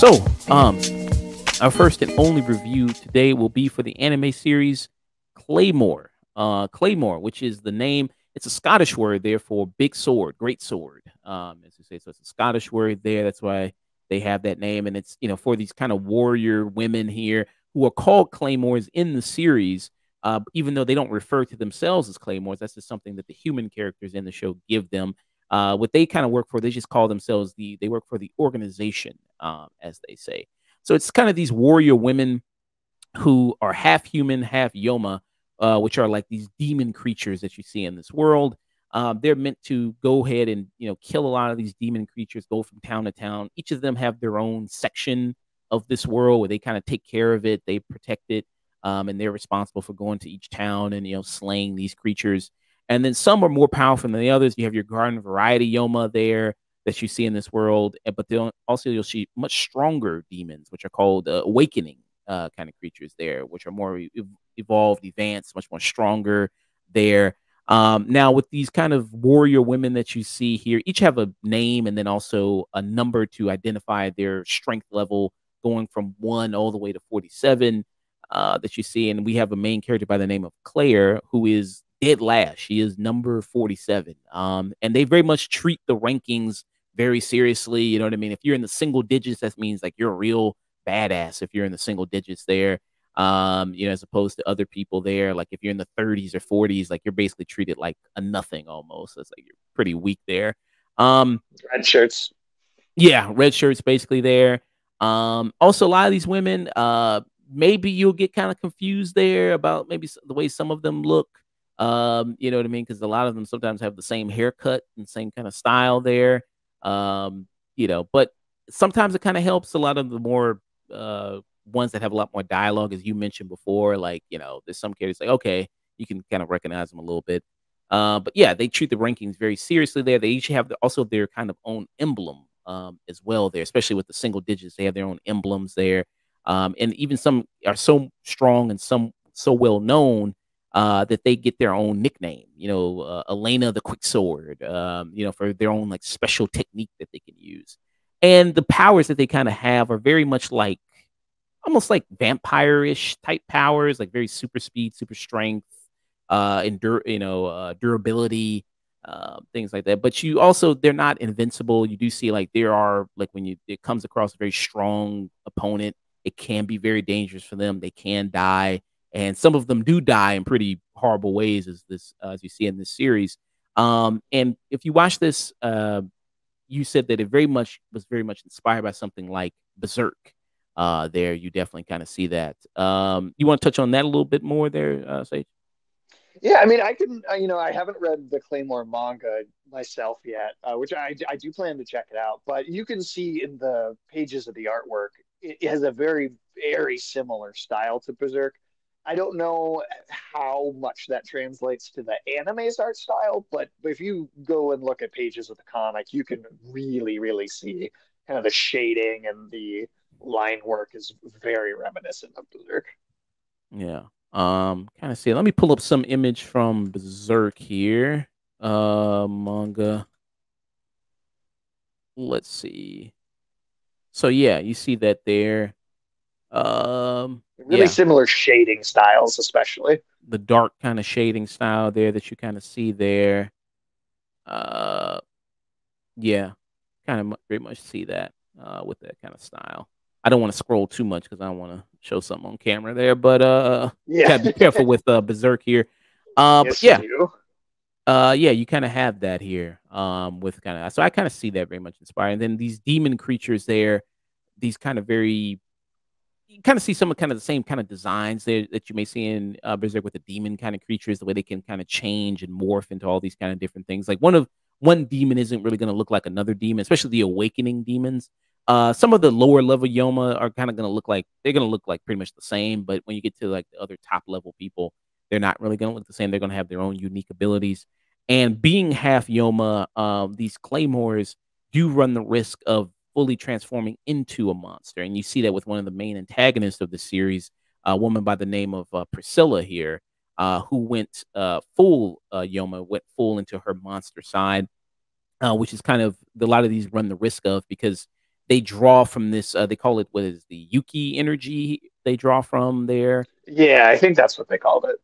So, um, our first and only review today will be for the anime series Claymore. Uh, Claymore, which is the name, it's a Scottish word there for big sword, great sword. Um, as you say, so it's a Scottish word there. That's why they have that name. And it's, you know, for these kind of warrior women here who are called Claymores in the series, uh, even though they don't refer to themselves as Claymores. That's just something that the human characters in the show give them. Uh, what they kind of work for, they just call themselves the, they work for the organization, um, as they say. So it's kind of these warrior women who are half human, half Yoma, uh, which are like these demon creatures that you see in this world. Um, they're meant to go ahead and you know kill a lot of these demon creatures, go from town to town. Each of them have their own section of this world where they kind of take care of it, they protect it, um, and they're responsible for going to each town and you know slaying these creatures. And then some are more powerful than the others. You have your garden variety Yoma there that you see in this world, eh, but then also you'll see much stronger demons, which are called uh, awakening uh, kind of creatures there, which are more evolved, advanced, much more stronger there. Um, now, with these kind of warrior women that you see here, each have a name and then also a number to identify their strength level, going from one all the way to 47 uh, that you see. And we have a main character by the name of Claire, who is dead last. She is number 47. Um, and they very much treat the rankings very seriously. You know what I mean? If you're in the single digits, that means like you're a real badass if you're in the single digits there. Um, you know, as opposed to other people there, like if you're in the 30s or 40s, like you're basically treated like a nothing almost. It's like you're pretty weak there. Um, red shirts. Yeah, red shirts basically there. Um, also, a lot of these women, uh, maybe you'll get kind of confused there about maybe the way some of them look. Um, you know what I mean? Because a lot of them sometimes have the same haircut and same kind of style there. Um, you know, but sometimes it kind of helps a lot of the more uh ones that have a lot more dialogue, as you mentioned before. Like, you know, there's some characters like, okay, you can kind of recognize them a little bit. Uh, but yeah, they treat the rankings very seriously there. They each have the, also their kind of own emblem um, as well there, especially with the single digits. They have their own emblems there. Um, and even some are so strong and some so well known uh, that they get their own nickname. You know, uh, Elena the Quick Sword. Um, you know, for their own like special technique that they can use, and the powers that they kind of have are very much like almost like vampire-ish type powers, like very super speed, super strength, uh, endure, you know, uh, durability, uh, things like that. But you also they're not invincible. You do see like there are like when you it comes across a very strong opponent, it can be very dangerous for them. They can die and some of them do die in pretty horrible ways, as this uh, as you see in this series. Um, and if you watch this, uh, you said that it very much was very much inspired by something like Berserk. Uh, there, you definitely kind of see that. Um, you want to touch on that a little bit more, there, uh, Sage? Yeah, I mean, I can, uh, you know, I haven't read the Claymore manga myself yet, uh, which I, I do plan to check it out. But you can see in the pages of the artwork, it has a very, very similar style to Berserk. I don't know how much that translates to the anime's art style, but if you go and look at pages of the comic, you can really, really see kind of the shading and the line work is very reminiscent of Berserk. Yeah. Um, kind of see. Let me pull up some image from Berserk here. Uh, manga. Let's see. So yeah, you see that there. Um, really yeah. similar shading styles, especially the dark kind of shading style there that you kind of see there. Uh, yeah, kind of very much see that uh, with that kind of style. I don't want to scroll too much because I don't want to show something on camera there, but uh, yeah, gotta be careful with uh, Berserk here. Uh, yes, yeah, uh, yeah, you kind of have that here. Um, with kind of so I kind of see that very much inspired. And then these demon creatures there, these kind of very you kind of see some of kind of the same kind of designs there that you may see in uh, Berserk with the demon kind of creatures, the way they can kind of change and morph into all these kind of different things. Like one of one demon isn't really going to look like another demon, especially the awakening demons. Uh, some of the lower level Yoma are kind of going to look like they're going to look like pretty much the same, but when you get to like the other top level people, they're not really going to look the same. They're going to have their own unique abilities. And being half Yoma, um, these claymores do run the risk of fully transforming into a monster. And you see that with one of the main antagonists of the series, a woman by the name of uh, Priscilla here, uh, who went uh, full uh, Yoma, went full into her monster side, uh, which is kind of a lot of these run the risk of because they draw from this. Uh, they call it what is the Yoki energy they draw from there. Yeah, I think that's what they called it.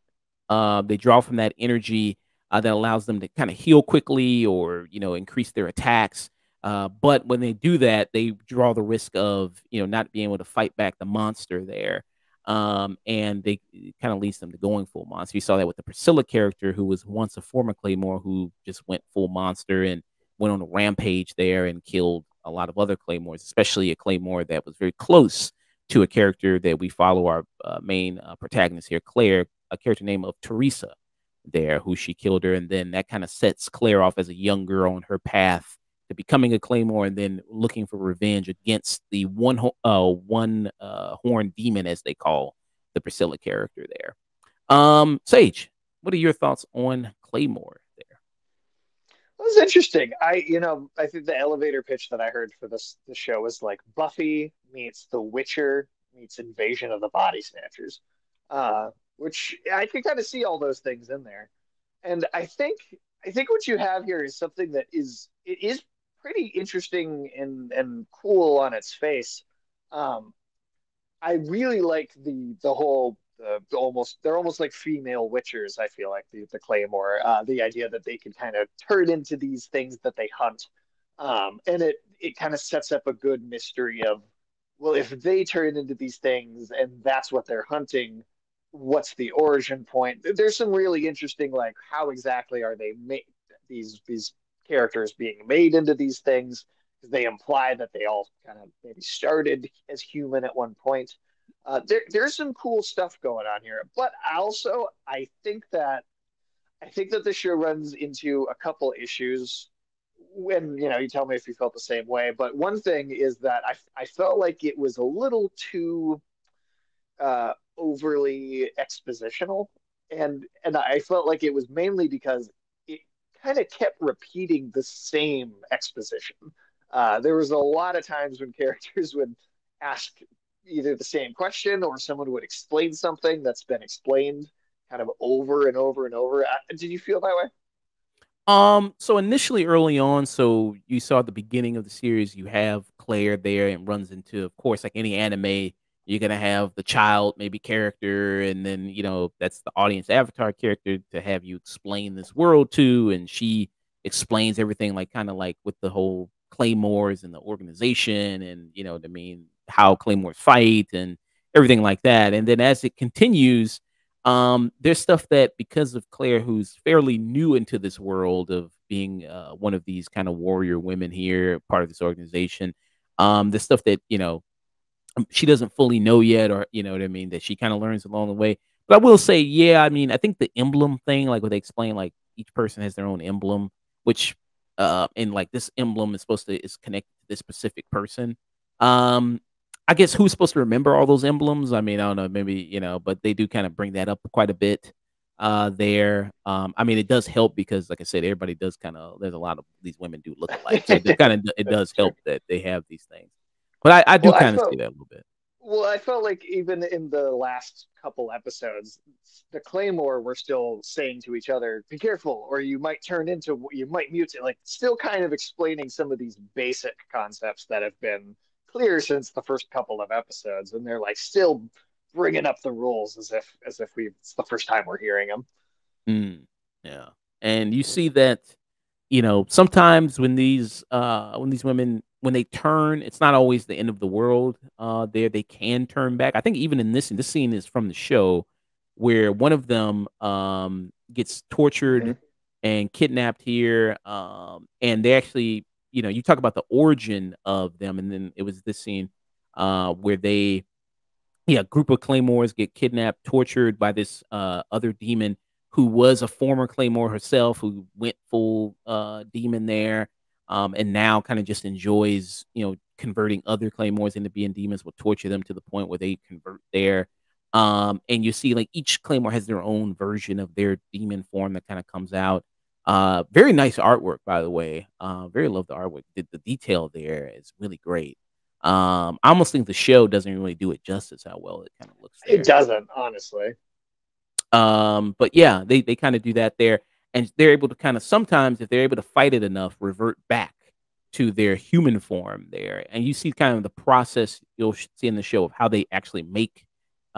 Uh, they draw from that energy uh, that allows them to kind of heal quickly or you know increase their attacks. Uh, but when they do that, they draw the risk of you know not being able to fight back the monster there, um, and they kind of leads them to going full monster. You saw that with the Priscilla character, who was once a former Claymore, who just went full monster and went on a rampage there and killed a lot of other Claymores, especially a Claymore that was very close to a character that we follow our uh, main uh, protagonist here, Claire, a character name of Teresa there, who she killed her. And then that kind of sets Claire off as a young girl on her path to becoming a Claymore and then looking for revenge against the one, uh, one uh, horn demon, as they call the Priscilla character there. Um, Sage, what are your thoughts on Claymore was interesting. I, you know, I think the elevator pitch that I heard for this the show was like Buffy meets The Witcher meets Invasion of the Body Snatchers. Uh, which I can kind of see all those things in there. And I think I think what you have here is something that is it is pretty interesting and and cool on its face. Um, I really like the the whole the, almost they're almost like female witchers. I feel like the the claymore, uh, the idea that they can kind of turn into these things that they hunt, um, and it it kind of sets up a good mystery of well, if they turn into these things and that's what they're hunting, what's the origin point. There's some really interesting like how exactly are they made these these characters being made into these things they imply that they all kind of maybe started as human at one point. Uh, there, there's some cool stuff going on here, but also I think that I think that the show runs into a couple issues. When you know, you tell me if you felt the same way. But one thing is that I I felt like it was a little too uh, overly expositional, and and I felt like it was mainly because it kind of kept repeating the same exposition. Uh, there was a lot of times when characters would ask either the same question or someone would explain something that's been explained kind of over and over and over. Uh, did you feel that way? Um, so initially early on, so you saw at the beginning of the series, you have Claire there and runs into, of course, like any anime, you're gonna have the child maybe character and then you know that's the audience avatar character to have you explain this world to and she explains everything like kind of like with the whole claymores and the organization and you know i mean how claymores fight and everything like that and then as it continues um there's stuff that because of claire who's fairly new into this world of being uh, one of these kind of warrior women here part of this organization um the stuff that you know um, she doesn't fully know yet, or you know what I mean, that she kind of learns along the way. But I will say, yeah, I mean, I think the emblem thing, like what they explain, like each person has their own emblem, which uh and like this emblem is supposed to is connected to this specific person. Um, I guess who's supposed to remember all those emblems? I mean, I don't know, maybe, you know, but they do kind of bring that up quite a bit uh there. Um, I mean, it does help because, like I said, everybody does kind of. There's a lot of these women do look alike, so it kind of it does help that they have these things. But I, I do well, kind of see that a little bit. Well, I felt like even in the last couple episodes, the Claymore were still saying to each other, "Be careful, or you might turn into you might mutate." Like, still kind of explaining some of these basic concepts that have been clear since the first couple of episodes, and they're like still bringing up the rules as if as if we it's the first time we're hearing them. Mm, yeah, and you see that, you know, sometimes when these uh when these women when they turn, it's not always the end of the world. Uh, there they can turn back. I think even in this, this scene is from the show where one of them um, gets tortured mm-hmm. and kidnapped here, um, and they actually, you know, you talk about the origin of them, and then it was this scene uh, where they, yeah, a group of claymores get kidnapped, tortured by this uh, other demon who was a former claymore herself, who went full uh, demon there um, and now kind of just enjoys, you know, converting other claymores into being demons will torture them to the point where they convert there. Um, and you see like each claymore has their own version of their demon form that kind of comes out. Uh, very nice artwork, by the way. Uh, very love the artwork. The, the detail there is really great. Um, I almost think the show doesn't really do it justice how well it kind of looks. There. It doesn't, honestly. Um, but yeah, they they kind of do that there, and they're able to kind of sometimes if they're able to fight it enough, revert back to their human form there, and you see kind of the process you'll see in the show of how they actually make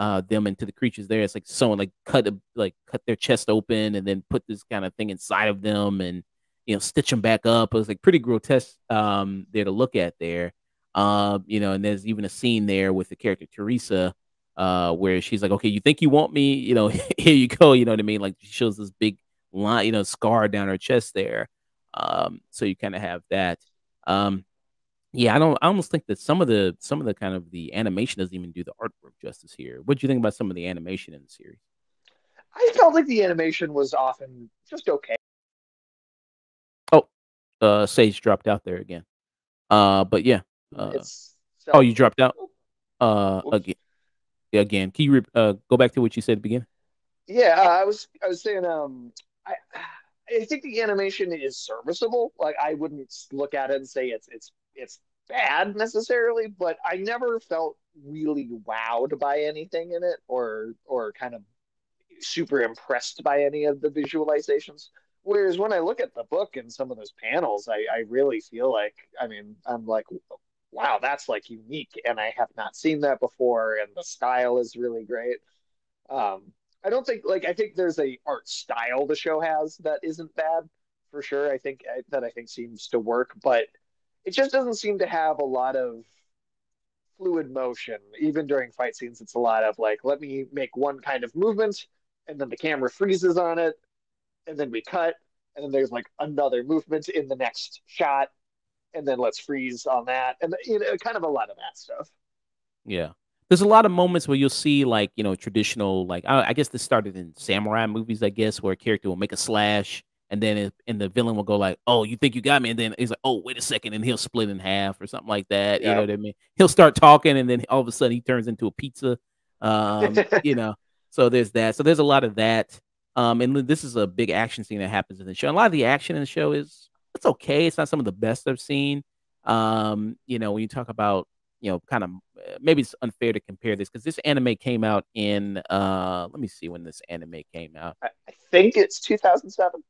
uh, them into the creatures there. It's like someone like cut a, like cut their chest open and then put this kind of thing inside of them and you know stitch them back up. It was like pretty grotesque um, there to look at there. Uh, you know, and there's even a scene there with the character Teresa uh, where she's like, okay, you think you want me? You know, here you go. You know what I mean? Like she shows this big line, you know, scar down her chest there. Um, so you kind of have that. Um, yeah, I don't. I almost think that some of the some of the kind of the animation doesn't even do the artwork justice here. What do you think about some of the animation in the series? I felt like the animation was often just okay. Oh, uh, Sage dropped out there again. Uh, but yeah. Uh, oh, you dropped out. Uh, again again. Can you re- uh, go back to what you said at the beginning? Yeah, uh, I was I was saying um I I think the animation is serviceable. Like I wouldn't look at it and say it's it's it's bad necessarily, but I never felt really wowed by anything in it or or kind of super impressed by any of the visualizations. Whereas when I look at the book and some of those panels, I, I really feel like I mean I'm like wow, that's like unique, and I have not seen that before, and the style is really great. Um, I don't think like I think there's a art style the show has that isn't bad for sure. I think that I think seems to work, but it just doesn't seem to have a lot of fluid motion. Even during fight scenes, it's a lot of like, let me make one kind of movement, and then the camera freezes on it, and then we cut, and then there's like another movement in the next shot, and then let's freeze on that, and you know, kind of a lot of that stuff. Yeah, there's a lot of moments where you'll see like you know traditional like I, I guess this started in samurai movies, I guess, where a character will make a slash, and then it, and the villain will go like, "Oh, you think you got me?" And then he's like, "Oh, wait a second, and he'll split in half or something like that. You know what I mean? He'll start talking, and then all of a sudden he turns into a pizza. Um, you know, so there's that. So there's a lot of that. Um, and this is a big action scene that happens in the show. And a lot of the action in the show is it's okay. It's not some of the best I've seen. Um, you know, when you talk about, you know, kind of uh, maybe it's unfair to compare this because this anime came out in uh let me see when this anime came out. I, I think it's 2007.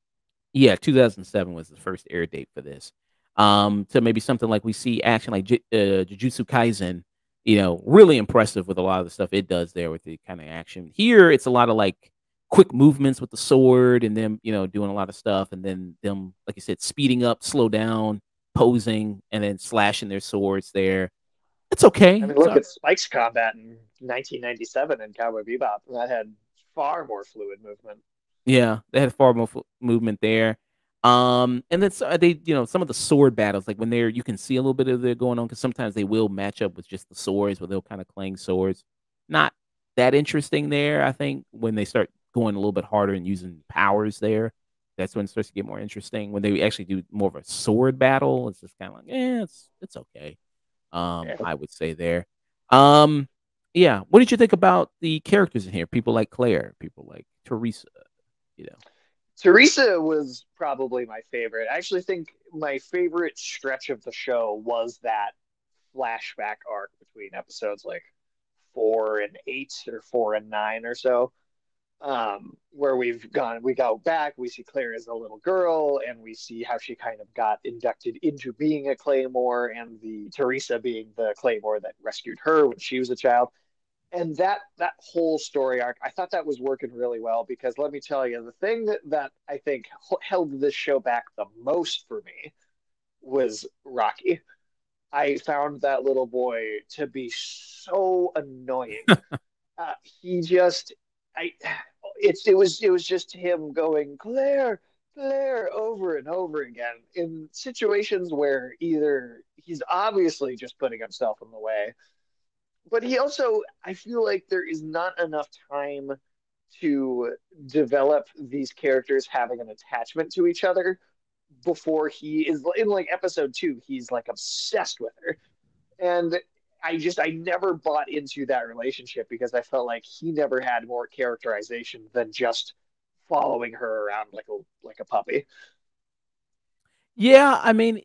Yeah, 2007 was the first air date for this. Um, so maybe something like we see action like J- uh, Jujutsu Kaisen, you know, really impressive with a lot of the stuff it does there with the kind of action. Here, it's a lot of like quick movements with the sword and them, you know, doing a lot of stuff and then them, like you said, speeding up, slow down, posing, and then slashing their swords there. It's okay. I mean, look at Spike's combat in 1997 in Cowboy Bebop. That had far more fluid movement. Yeah, they had far more movement there. Um, and then so they, you know, some of the sword battles, like when they're, you can see a little bit of it going on because sometimes they will match up with just the swords, where they'll kind of clang swords. Not that interesting there, I think, when they start going a little bit harder and using powers there. That's when it starts to get more interesting. When they actually do more of a sword battle, it's just kind of like, yeah, it's it's okay. Um, yeah. I would say there. Um, yeah. What did you think about the characters in here? People like Claire, people like Teresa. You know, Teresa was probably my favorite. I actually think my favorite stretch of the show was that flashback arc between episodes like four and eight or four and nine or so um, where we've gone, we go back, we see Claire as a little girl, and we see how she kind of got inducted into being a Claymore, and the Teresa being the Claymore that rescued her when she was a child. And that that whole story arc, I thought that was working really well because let me tell you, the thing that, that I think held this show back the most for me was Rocky. I found that little boy to be so annoying. uh, he just, I it's it was it was just him going Claire, Claire over and over again in situations where either he's obviously just putting himself in the way, but he also I feel like there is not enough time to develop these characters having an attachment to each other before he is in like episode two he's like obsessed with her and I just I never bought into that relationship because I felt like he never had more characterization than just following her around like a like a puppy. Yeah, I mean,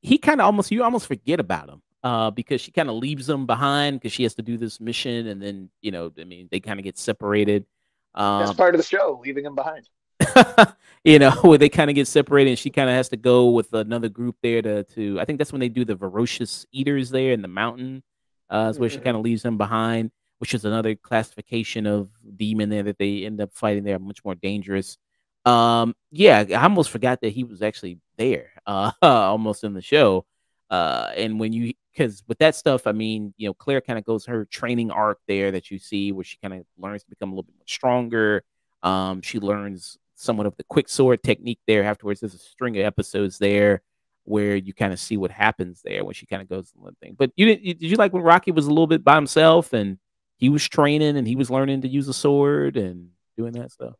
he kind of almost you almost forget about him. Uh, because she kind of leaves them behind because she has to do this mission, and then you know, I mean, they kind of get separated. Um, That's part of the show, leaving them behind. you know, where they kind of get separated, and she kind of has to go with another group there to to. I think that's when they do the ferocious eaters there in the mountain. Uh, is where mm-hmm. she kind of leaves them behind, which is another classification of demon there that they end up fighting. They're much more dangerous. Um, yeah, I almost forgot that he was actually there, uh, almost in the show. Uh, and when you, because with that stuff, I mean, you know, Claire kind of goes her training arc there that you see where she kind of learns to become a little bit more stronger. Um, she learns somewhat of the quick sword technique there. Afterwards, there's a string of episodes there where you kind of see what happens there when she kind of goes one thing. But you did, did you like when Rocky was a little bit by himself and he was training and he was learning to use a sword and doing that stuff?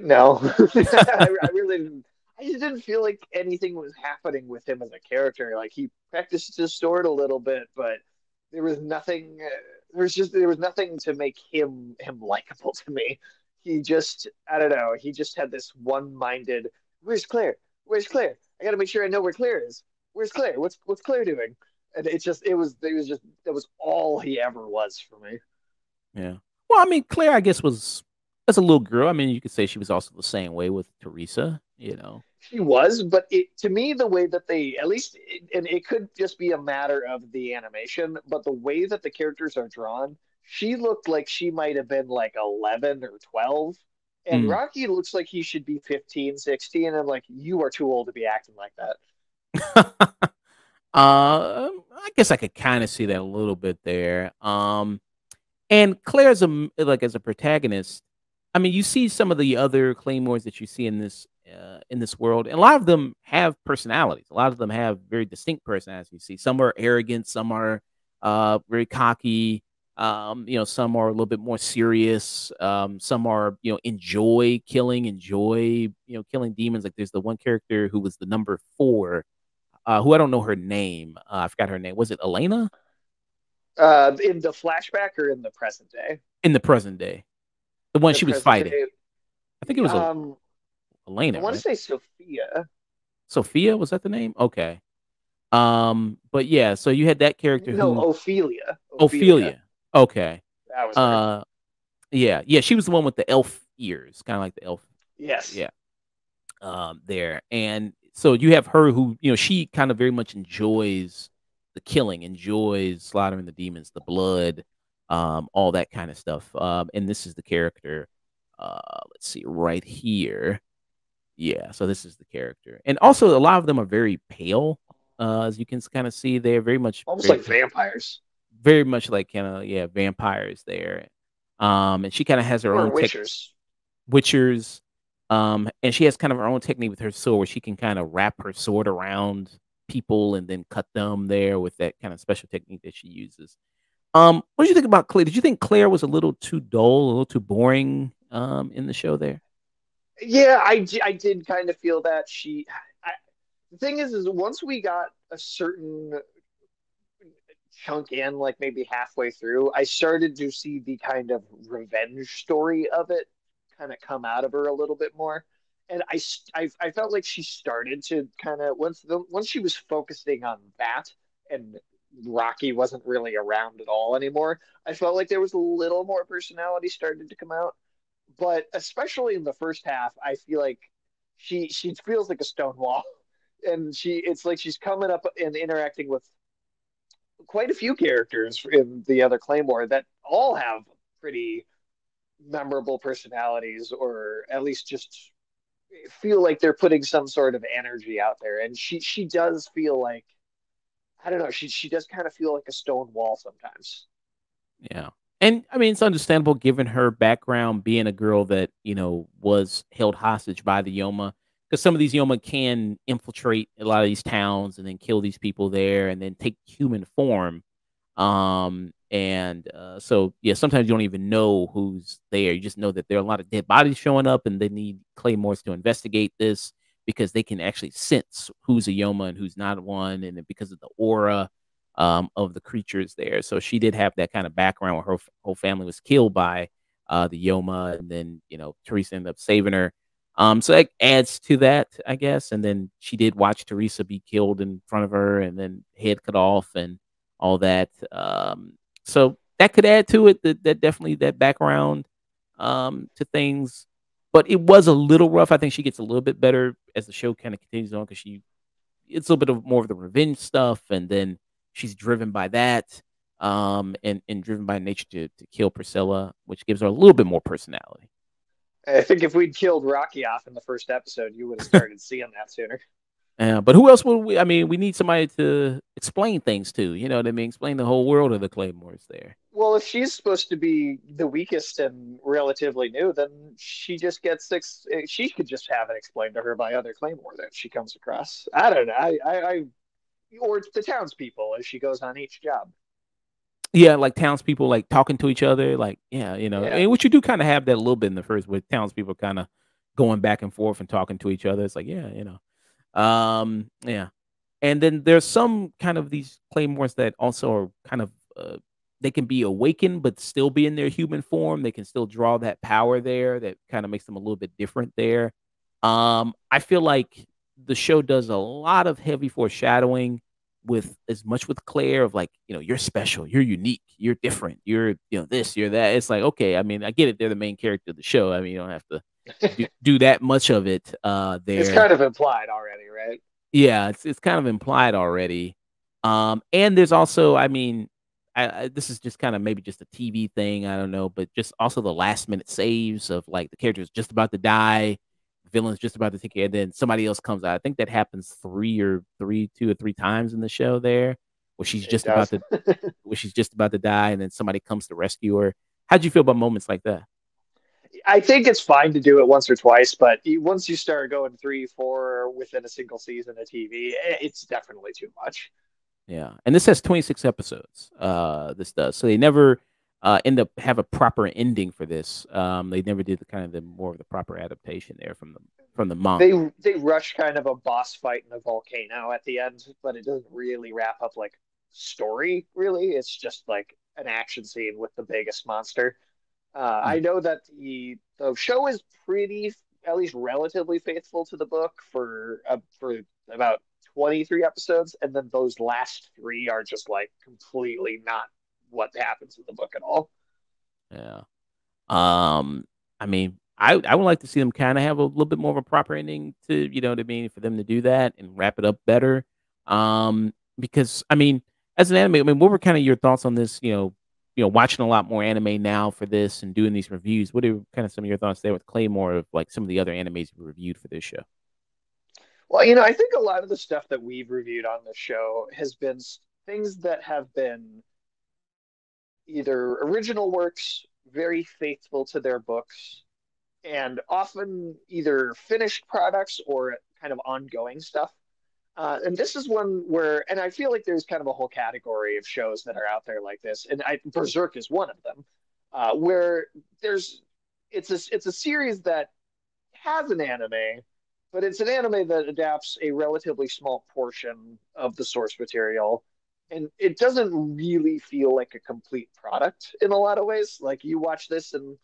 No, I, I, really didn't. I just didn't feel like anything was happening with him as a character. Like he practiced his sword a little bit, but there was nothing. Uh, there was just there was nothing to make him him likable to me. He just I don't know. He just had this one-minded. Where's Claire? Where's Claire? I got to make sure I know where Claire is. Where's Claire? What's what's Claire doing? And it just it was it was just that was all he ever was for me. Yeah. Well, I mean, Claire, I guess was as a little girl, I mean, you could say she was also the same way with Teresa, you know. She was, but it, to me, the way that they, at least, and it could just be a matter of the animation, but the way that the characters are drawn, she looked like she might have been like 11 or 12. And mm. Rocky looks like he should be 15, 16. And I'm like, you are too old to be acting like that. uh, I guess I could kind of see that a little bit there. Um, and Claire's a like as a protagonist, I mean, you see some of the other claymores that you see in this uh, in this world, and a lot of them have personalities. A lot of them have very distinct personalities. You see, some are arrogant, some are uh, very cocky. Um, you know, some are a little bit more serious. Um, some are you know enjoy killing, enjoy you know killing demons. Like there's the one character who was the number four, uh, who I don't know her name. Uh, I forgot her name. Was it Elena? Uh, in the flashback or in the present day? In the present day. The one the she was fighting. I think it was um, Elena. I want right? to say Sophia. Sophia was that the name? Okay. Um, but yeah, so you had that character. No, who, Ophelia. Ophelia. Ophelia. Okay. That was. Uh, yeah, yeah. She was the one with the elf ears, kind of like the elf. Yes. Yeah. Um, there and so you have her who you know she kind of very much enjoys the killing, enjoys slaughtering the demons, the blood, um, all that kind of stuff. Um, and this is the character. Uh, let's see, right here. Yeah, so this is the character, and also a lot of them are very pale, uh, as you can kind of see. They're very much almost very, like vampires. Very much like kind of yeah, vampires there. Um, and she kind of has her or own witchers. Te- witchers. Um, and she has kind of her own technique with her sword, where she can kind of wrap her sword around people and then cut them there with that kind of special technique that she uses. Um, what did you think about Claire? Did you think Claire was a little too dull, a little too boring um, in the show there? Yeah, I, I did kind of feel that she. I, the thing is, is once we got a certain chunk in, like maybe halfway through, I started to see the kind of revenge story of it kind of come out of her a little bit more. And I, I, I felt like she started to kind of once the once she was focusing on that and Rocky wasn't really around at all anymore. I felt like there was a little more personality started to come out, but especially in the first half, I feel like she she feels like a stone wall, and she it's like she's coming up and interacting with quite a few characters in the other Claymore that all have pretty memorable personalities, or at least just feel like they're putting some sort of energy out there, and she she does feel like I don't know. She she does kind of feel like a stone wall sometimes. Yeah. And I mean, it's understandable given her background being a girl that, you know, was held hostage by the Yoma. Because some of these Yoma can infiltrate a lot of these towns and then kill these people there and then take human form. Um, and uh, so, yeah, sometimes you don't even know who's there. You just know that there are a lot of dead bodies showing up and they need Claymores to investigate this because they can actually sense who's a Yoma and who's not one, and because of the aura um, of the creatures there. So she did have that kind of background where her whole family was killed by uh, the Yoma, and then you know Teresa ended up saving her. Um, so that adds to that, I guess. And then she did watch Teresa be killed in front of her, and then head cut off, and all that. Um, so that could add to it. That, that definitely that background um, to things. But it was a little rough. I think she gets a little bit better as the show kind of continues on because she it's a little bit of more of the revenge stuff, and then she's driven by that, um, and and driven by nature to to kill Priscilla, which gives her a little bit more personality. I think if we'd killed Rocky off in the first episode, you would have started seeing that sooner. Yeah, but who else would we? I mean, we need somebody to explain things to. You know what I mean? Explain the whole world of the Claymores there. Well, if she's supposed to be the weakest and relatively new, then she just gets six. Eh, she could just have it explained to her by other Claymore that she comes across. I don't know. I, I, I or the townspeople as she goes on each job. Yeah, like townspeople like talking to each other. Like, yeah, you know, yeah. I mean, what you do kind of have that a little bit in the first, with townspeople kind of going back and forth and talking to each other. It's like, yeah, you know. Um, yeah. And then there's some kind of these claymores that also are kind of uh, they can be awakened but still be in their human form. They can still draw that power there that kind of makes them a little bit different there. Um, I feel like the show does a lot of heavy foreshadowing with as much with Claire of like, you know, you're special, you're unique, you're different, you're, you know, this, you're that. It's like, okay, I mean, I get it, they're the main character of the show. I mean, you don't have to do, do, that much of it uh there. It's kind of implied already, right? Yeah, it's it's kind of implied already. Um, and there's also, I mean, I, I, this is just kind of maybe just a TV thing, I don't know, but just also the last minute saves of like the character is just about to die, the villain's just about to take it, and then somebody else comes out. I think that happens three or three, two or three times in the show there, where she's just about to, where she's just about to die, and then somebody comes to rescue her. How'd you feel about moments like that? I think it's fine to do it once or twice, but once you start going three, four within a single season of TV, it's definitely too much. Yeah, and this has 26 episodes. Uh, this does so they never uh, end up have a proper ending for this. Um, they never did the kind of the more of the proper adaptation there from the from the monk. They they rush kind of a boss fight in a volcano at the end, but it doesn't really wrap up like story. Really, it's just like an action scene with the biggest monster. Uh, I know that the the show is pretty, at least relatively faithful to the book for uh, for about twenty three episodes, and then those last three are just like completely not what happens in the book at all. Yeah. Um. I mean, I I would like to see them kind of have a little bit more of a proper ending to you know what I mean for them to do that and wrap it up better. Um. Because I mean, as an anime, I mean, what were kind of your thoughts on this? You know, you know, watching a lot more anime now for this and doing these reviews. What are kind of some of your thoughts there with Claymore of like some of the other animes you reviewed for this show? Well, you know, I think a lot of the stuff that we've reviewed on the show has been things that have been either original works, very faithful to their books, and often either finished products or kind of ongoing stuff. Uh, and this is one where, and I feel like there's kind of a whole category of shows that are out there like this, and I, Berserk is one of them, uh, where there's it's a it's a series that has an anime, but it's an anime that adapts a relatively small portion of the source material, and it doesn't really feel like a complete product in a lot of ways. Like you watch this and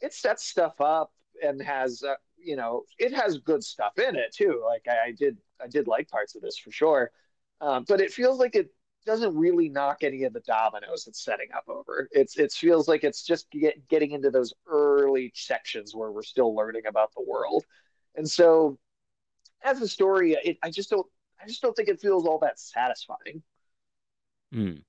it sets stuff up and has uh, you know it has good stuff in it too. Like I, I did I did like parts of this for sure, um, but it feels like it doesn't really knock any of the dominoes it's setting up over. It's it feels like it's just get, getting into those early sections where we're still learning about the world, and so as a story, it, I just don't I just don't think it feels all that satisfying. Mm.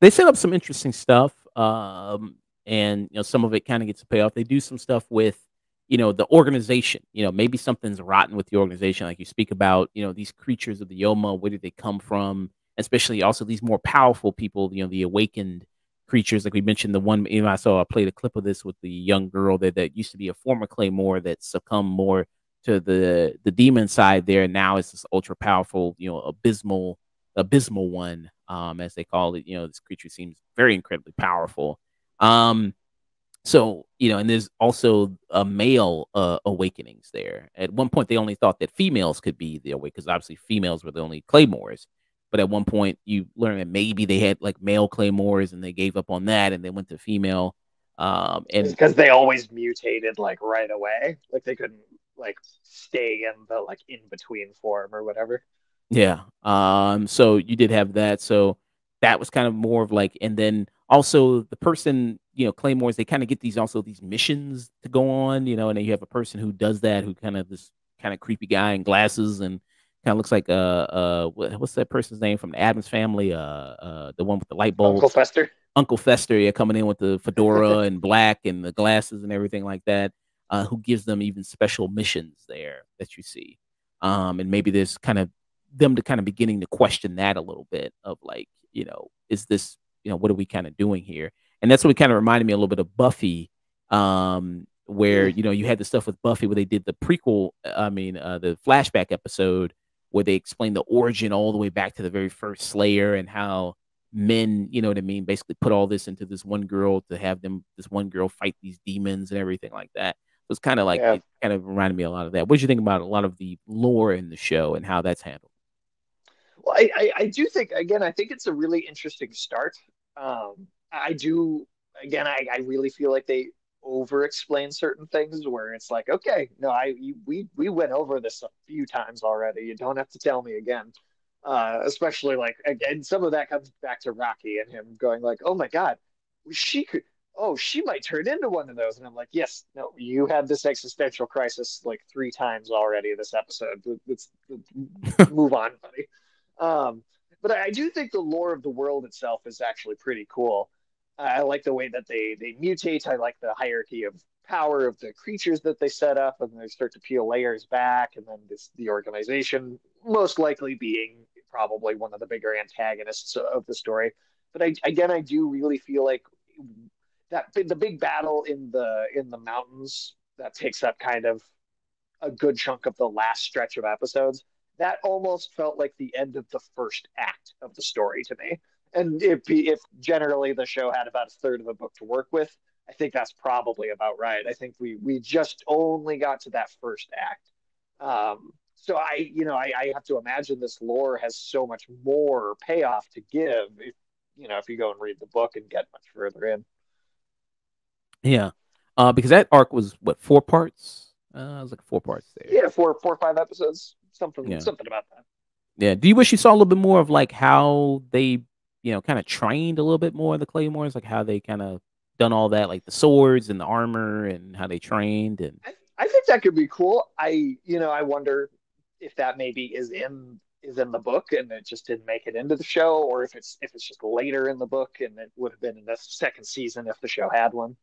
They set up some interesting stuff, um, and you know some of it kind of gets a payoff. They do some stuff with you know the organization you know maybe something's rotten with the organization like you speak about you know these creatures of the yoma where did they come from? Especially also these more powerful people you know the awakened creatures like we mentioned the one you know i saw i played a clip of this with the young girl that, that used to be a former claymore that succumbed more to the the demon side there now it's this ultra powerful you know abysmal abysmal one um as they call it you know this creature seems very incredibly powerful. Um so, you know, and there's also a male uh, awakenings there. At one point, they only thought that females could be the awake because obviously females were the only claymores. But at one point, you learn that maybe they had like male claymores and they gave up on that and they went to female. Um, and because they always mutated like right away, like they couldn't like stay in the like in between form or whatever. Yeah. Um. So you did have that. So that was kind of more of like, and then also the person, you know, Claymores, they kind of get these also these missions to go on, you know, and then you have a person who does that, who kind of this kind of creepy guy in glasses and kind of looks like uh uh what's that person's name from the Addams family? Uh, uh the one with the light bulb. Uncle Fester. Uncle Fester, yeah, coming in with the fedora and black and the glasses and everything like that. Uh, who gives them even special missions there that you see. Um, and maybe there's kind of them to kind of beginning to question that a little bit of like, you know, is this, you know, what are we kind of doing here? And that's what kind of reminded me a little bit of Buffy, um, where you know you had the stuff with Buffy where they did the prequel, I mean, uh, the flashback episode where they explained the origin all the way back to the very first Slayer and how men, you know what I mean, basically put all this into this one girl to have them, this one girl fight these demons and everything like that. So it's kind of like yeah. it kind of reminded me a lot of that. What do you think about a lot of the lore in the show and how that's handled? Well, I, I, I do think again, I think it's a really interesting start. Um, I do again, I, I really feel like they over explain certain things where it's like, okay, no, I you, we we went over this a few times already. You don't have to tell me again. Uh, especially like again, some of that comes back to Rocky and him going like, oh my god, she could oh, she might turn into one of those. And I'm like, yes, no, you had this existential crisis like three times already this episode. Let's, let's move on, buddy. Um, but I do think the lore of the world itself is actually pretty cool. I like the way that they they mutate. I like the hierarchy of power of the creatures that they set up, and they start to peel layers back, and then this the organization most likely being probably one of the bigger antagonists of the story. But I, again, I do really feel like that the big battle in the in the mountains that takes up kind of a good chunk of the last stretch of episodes that almost felt like the end of the first act of the story to me and if if generally the show had about a third of a book to work with i think that's probably about right i think we we just only got to that first act um, so i you know I, I have to imagine this lore has so much more payoff to give if you know if you go and read the book and get much further in yeah, uh, because that arc was what four parts. Uh, it was like four parts there. Yeah, four, four or five episodes. Something, yeah. something about that. Yeah. Do you wish you saw a little bit more of like how they, you know, kind of trained a little bit more the claymores, like how they kind of done all that, like the swords and the armor and how they trained and. I, I think that could be cool. I, you know, I wonder if that maybe is in is in the book and it just didn't make it into the show, or if it's if it's just later in the book and it would have been in the second season if the show had one.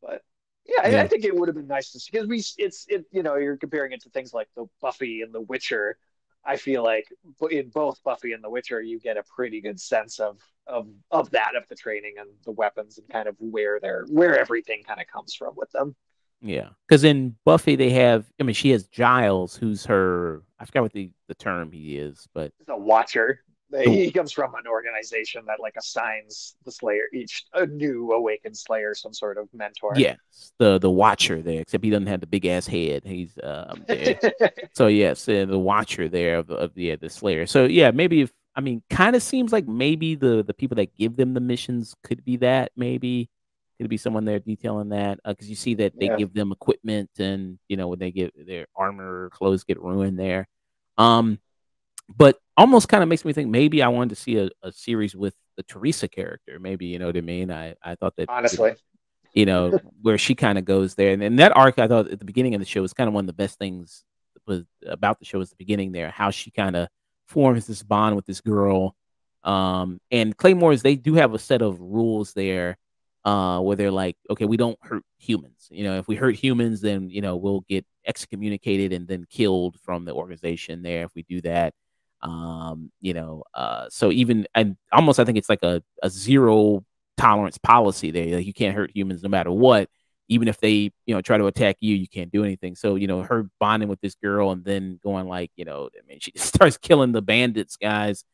But yeah, yeah. I, I, think it would have been nice to see because we it's it you know you're comparing it to things like the Buffy and the Witcher. I feel like in both Buffy and The Witcher, you get a pretty good sense of of of that of the training and the weapons and kind of where they're where everything kind of comes from with them. Yeah, because in Buffy they have, I mean, she has Giles, who's her. I forgot what the the term he is, but the Watcher. He comes from an organization that like assigns the Slayer each a new awakened Slayer some sort of mentor. Yes, the the Watcher there, except he doesn't have the big ass head. He's um, so yes, uh, the Watcher there of, of the the Slayer. So yeah, maybe if I mean, kind of seems like maybe the the people that give them the missions could be that maybe could be someone there detailing that because uh, you see that they yeah. give them equipment and you know when they get their armor clothes get ruined there. Um, but almost kind of makes me think maybe I wanted to see a, a series with the Teresa character. Maybe you know what I mean. I I thought that honestly, you know, where she kind of goes there, and, and that arc I thought at the beginning of the show was kind of one of the best things was about the show was the beginning there, how she kind of forms this bond with this girl. Um, and Claymores, they do have a set of rules there uh, where they're like, okay, we don't hurt humans. You know, if we hurt humans, then you know we'll get excommunicated and then killed from the organization. There, if we do that, um, you know, uh, so even and almost I think it's like a, a zero tolerance policy there. Like you can't hurt humans no matter what. Even if they, you know, try to attack you, you can't do anything. So, you know, her bonding with this girl and then going like, you know, I mean, she starts killing the bandits, guys.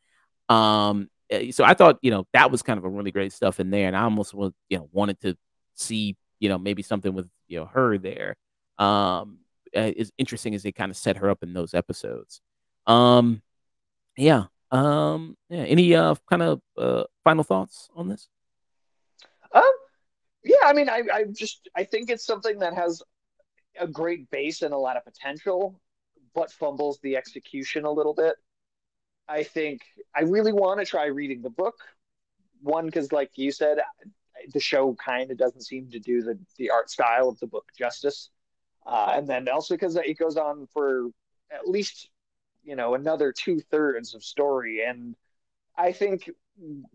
Um, eh, so I thought, you know, that was kind of a really great stuff in there. And I almost was, you know, wanted to see, you know, maybe something with, you know, her there. Um, as interesting as they kind of set her up in those episodes. Um, yeah. Um, yeah. Any uh kind of uh final thoughts on this? Um, yeah. I mean, I I just I think it's something that has a great base and a lot of potential, but fumbles the execution a little bit. I think I really want to try reading the book. one because, like you said, the show kind of doesn't seem to do the the art style of the book justice, uh, and then also because it goes on for at least you know another two thirds of story, and I think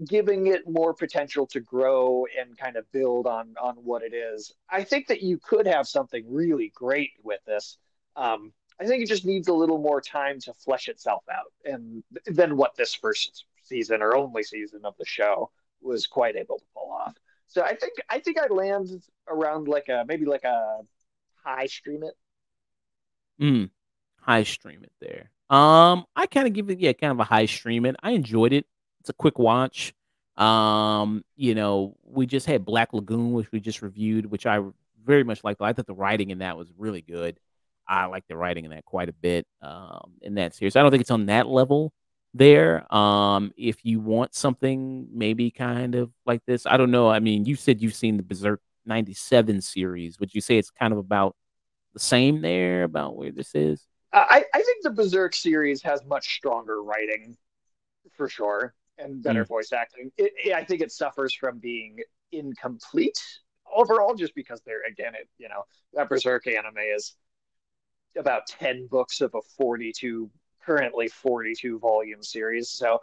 giving it more potential to grow and kind of build on on what it is. I think that you could have something really great with this. Um, I think it just needs a little more time to flesh itself out, and than what this first season or only season of the show was quite able to pull off. So I think I think I land around like a maybe like a high stream it. Mm, high stream it there. Um, I kind of give it yeah, kind of a high stream it. I enjoyed it. It's a quick watch. Um, you know, we just had Black Lagoon, which we just reviewed, which I very much liked. I thought the writing in that was really good. I like the writing in that quite a bit um, in that series. I don't think it's on that level there. Um, if you want something maybe kind of like this, I don't know. I mean, you said you've seen the Berserk 97 series. Would you say it's kind of about the same there about where this is? I, I think the Berserk series has much stronger writing for sure and better mm. voice acting. It, it, I think it suffers from being incomplete overall, just because there again, it you know that Berserk anime is about 10 books of a 42 currently 42 volume series so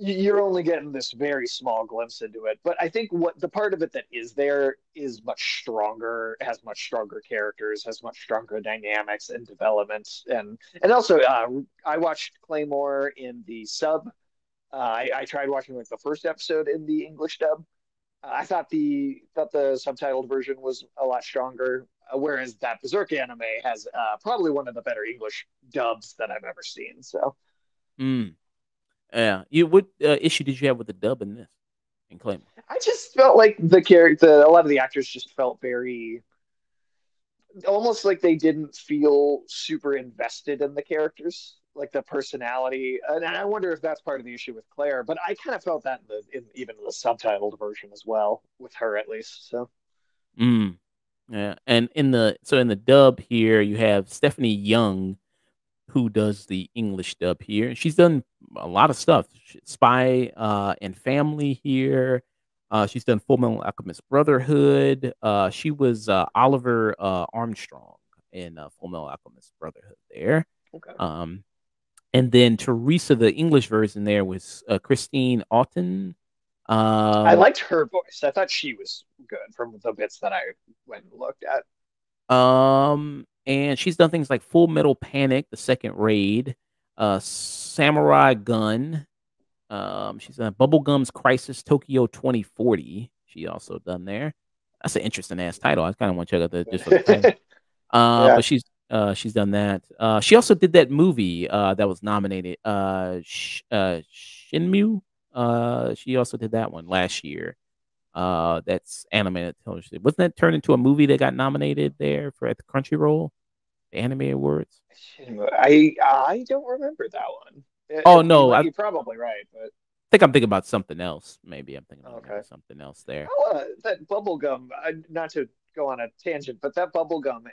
you're only getting this very small glimpse into it but i think what the part of it that is there is much stronger has much stronger characters has much stronger dynamics and developments and and also uh, i watched claymore in the sub uh, I, I tried watching like the first episode in the english dub uh, i thought the thought the subtitled version was a lot stronger uh, whereas that Berserk anime has uh, probably one of the better English dubs that I've ever seen. So, mm. Yeah, you what uh, issue did you have with the dub in this? In Claim, I just felt like the character, a lot of the actors just felt very, almost like they didn't feel super invested in the characters, like the personality. And I wonder if that's part of the issue with Claire. But I kind of felt that in the in even the subtitled version as well, with her at least. So. Mm. Yeah, and in the so in the dub here, you have Stephanie Young, who does the English dub here. She's done a lot of stuff. Spy uh, and Family here. Uh, she's done Full Metal Alchemist Brotherhood. Uh, she was uh, Oliver uh, Armstrong in uh, Full Metal Alchemist Brotherhood there. Okay. Um, and then Teresa, the English version there was uh, Christine Auten. Uh, I liked her voice. I thought she was good from the bits that I went and looked at. Um, and she's done things like Full Metal Panic, the second raid, uh, Samurai Gun. Um, she's done Bubblegum's Crisis Tokyo 2040. She also done there. That's an interesting ass title. I kind of want to check out the just for the title. Uh, yeah. but she's uh she's done that. Uh, she also did that movie uh that was nominated. Uh, Sh- uh Shenmue. Uh, she also did that one last year. Uh, that's animated television. Wasn't that turned into a movie that got nominated there for at the Crunchyroll, Anime Awards? I I don't remember that one. oh no, I, you're probably right, but I think I'm thinking about something else. Maybe I'm thinking about okay. something else there. Oh, uh, that bubblegum. Uh, not to go on a tangent, but that bubblegum.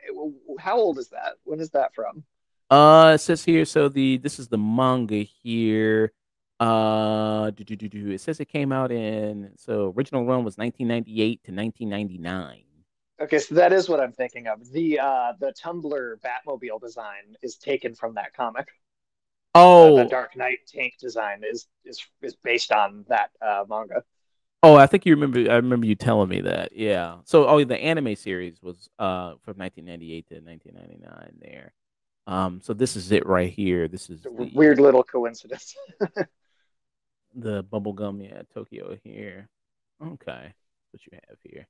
How old is that? When is that from? Uh, it says here. So the this is the manga here. Uh, do, do, do, do. It says it came out in so original run was 1998 to 1999. Okay, so that is what I'm thinking of. The uh the Tumbler Batmobile design is taken from that comic. Oh, uh, the Dark Knight tank design is is is based on that uh, manga. Oh, I think you remember. I remember you telling me that. Yeah. So, oh, the anime series was uh from 1998 to 1999. There. Um. So this is it right here. This is the, weird little coincidence. the bubblegum, yeah, Tokyo here. Okay, what you have here.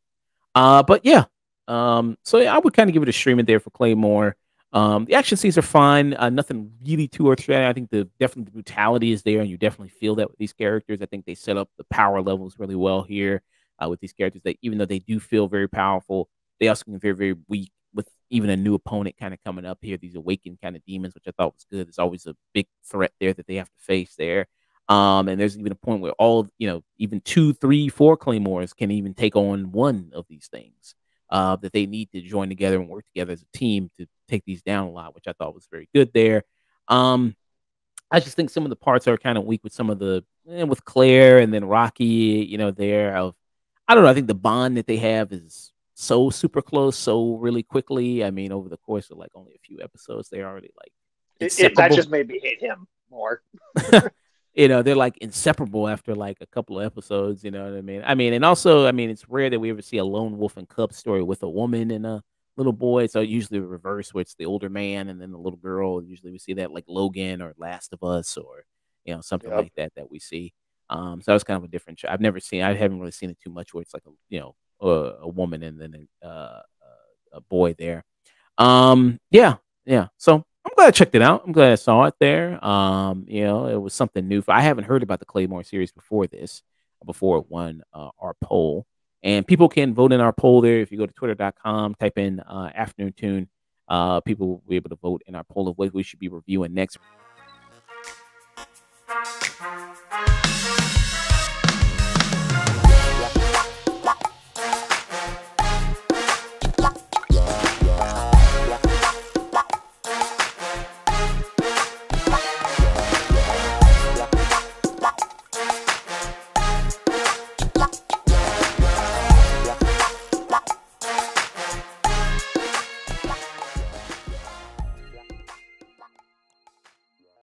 Uh, but yeah, um, so yeah, I would kind of give it a stream in there for Claymore. Um, the action scenes are fine. Uh, nothing really too earth shattering. I think the definitely the brutality is there, and you definitely feel that with these characters. I think they set up the power levels really well here uh, with these characters. That even though they do feel very powerful, they also can be very very weak with even a new opponent kind of coming up here. These awakened kind of demons, which I thought was good. There's always a big threat there that they have to face there. Um, and there's even a point where all you know, even two, three, four claymores can even take on one of these things. Uh, that they need to join together and work together as a team to take these down a lot, which I thought was very good there. Um, I just think some of the parts are kind of weak with some of the and with Claire and then Raki, you know, there of I don't know. I think the bond that they have is so super close, so really quickly. I mean, over the course of like only a few episodes, they're already like it, it, that just made me hate him more. you know, they're like inseparable after like a couple of episodes. You know what I mean? I mean, and also, I mean, it's rare that we ever see a lone wolf and cub story with a woman and a little boy. So usually the reverse, where it's the older man and then the little girl. Usually we see that like Logan or Last of Us or you know something yep. like that that we see. Um, so that was kind of a different show. I've never seen. I haven't really seen it too much where it's like a you know a, a woman and then a, uh, a boy there. Um, yeah, yeah. So I'm glad I checked it out. I'm glad I saw it there. Um, you know, it was something new. I haven't heard about the Claymore series before this, before it won uh, our poll. And people can vote in our poll there. If you go to twitter.com, type in uh, afternoon tune, uh, people will be able to vote in our poll of what we should be reviewing next.